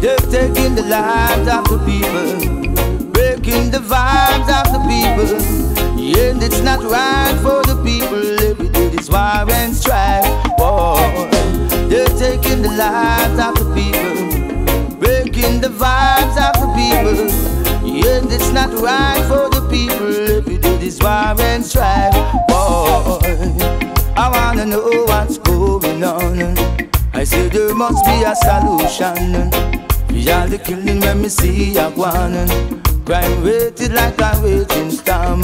They're taking the lives of the people, breaking the vibes of the people. And it's not right for the people. Every day this war and strife. Boy, they're taking the lives of the people, breaking the vibes of the people. And it's not right for the people. Every day this war and strife. Boy, I wanna know what's going on. I say there must be a solution. Are the killing when we see a one Crime waited like a waiting storm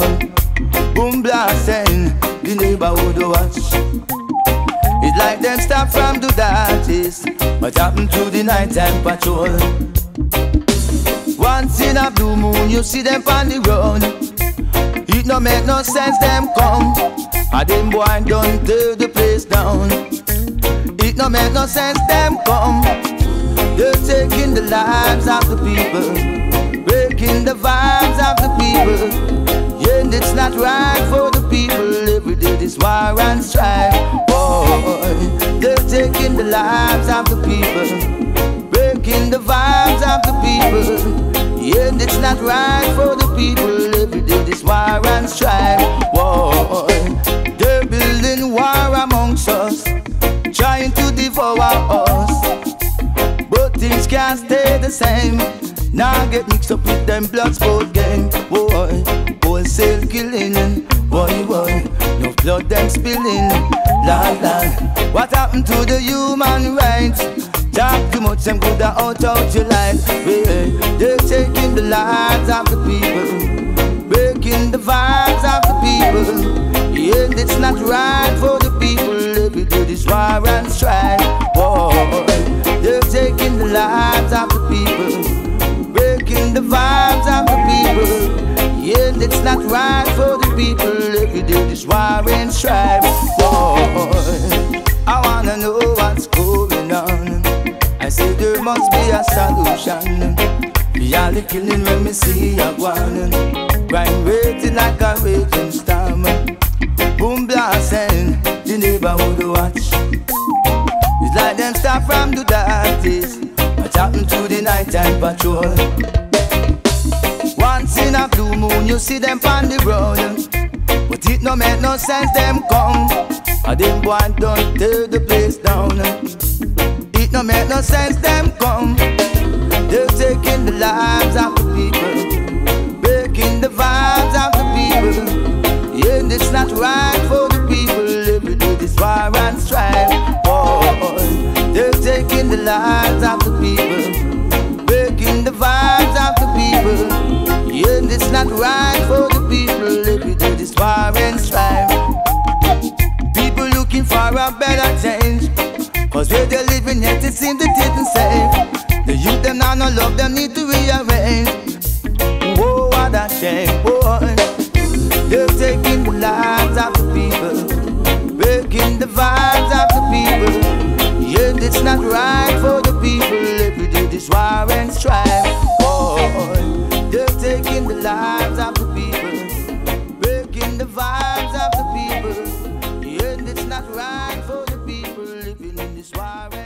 Boom blasting, the neighborhood watch. It's like them stop from the darkest What happened to the nighttime patrol. Once in a blue moon you see them on the road It no make no sense them come. A them boy done tear the place down. It no make no sense them come people, breaking the vibes of the people. And it's not right for the people. Every day this war and strife. Boy, they're taking the lives of the people, breaking the vibes of the people. And it's not right for the people. Every day this war and strife. Boy, they're building war amongst us, trying to devour us But things can't stay the same. Now get mixed up with them blood sport game. Boy, wholesale killing. Boy, boy, no blood them spilling. La la. What happened to the human rights? Talk too much, them could have out out your life. they're taking the lives of the people, breaking the vibes of the people. Yeah, it's not right for vibes of the people. Yeah, it's not right for the people. Every day this war and strife. Boy, I wanna know what's going on. I say there must be a solution. Are the killing when we see a one. Crime waiting like a raging storm. Boom blasting, the neighborhood watch. It's like them start from the darkest. What happened to the nighttime patrol? You see them on the road. But it no make no sense, them come. A them boy done tear the place down. It no make no sense, them cause where they're living yet it seems they didn't save. The youth them now no love them need to rearrange. Whoa, what a shame, boy. They're taking the lives of the people, breaking the vibes of the people. Yet it's not right for the people. Every day this war and strife. Boy, they're taking the lives of is why